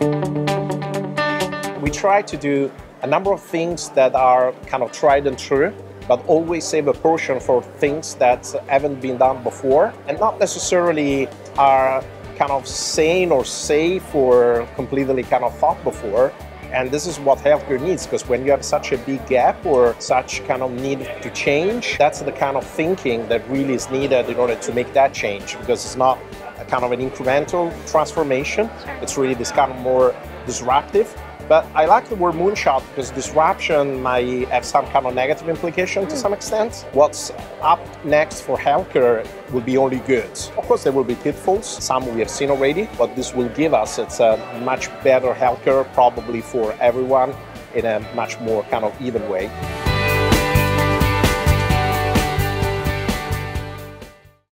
We try to do a number of things that are kind of tried and true, but always save a portion for things that haven't been done before and not necessarily are kind of sane or safe or completely kind of thought before, and this is what healthcare needs because when you have such a big gap or such kind of need to change, that's the kind of thinking that really is needed in order to make that change because it's not a kind of an incremental transformation. It's really this kind of more disruptive but I like the word moonshot because disruption might have some kind of negative implication to hmm. some extent. What's up next for healthcare will be only good. Of course, there will be pitfalls. Some we have seen already. but this will give us, it's a much better healthcare, probably for everyone, in a much more kind of even way.